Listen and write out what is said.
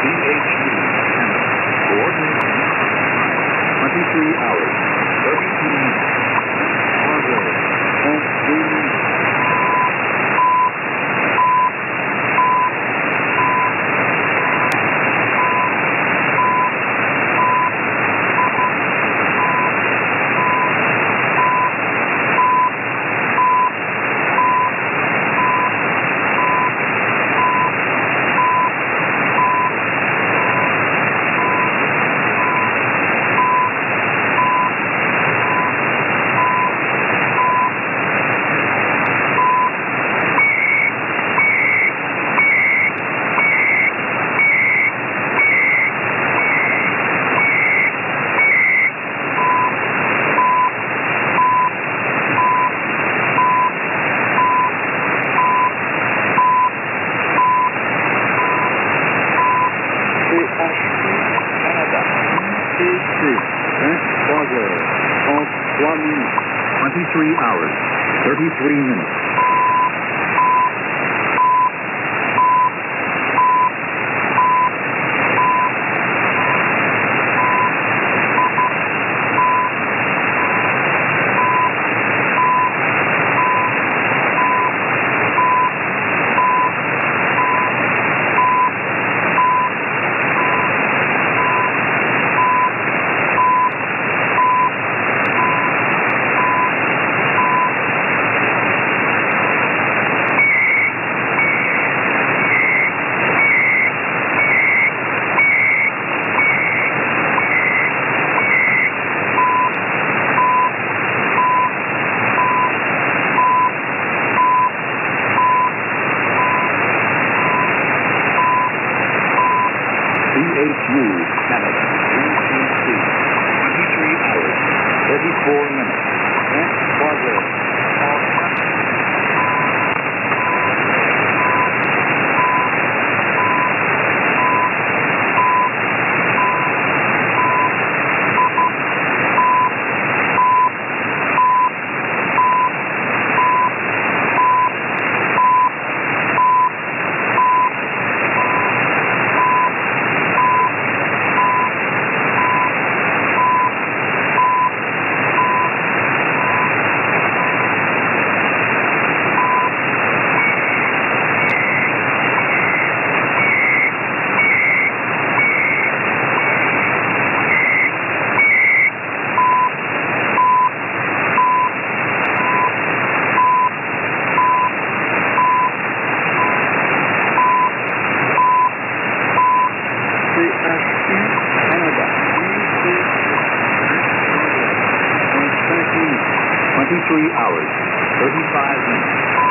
Canada. Coordinates 23 hours, 32 minutes. CC, Saint Croiseur, en 3 minutes. Eh? 23 hours, 33 minutes. CHU, Canada. CCC, 23 hours, 34 minutes. 23 hours, 35 minutes.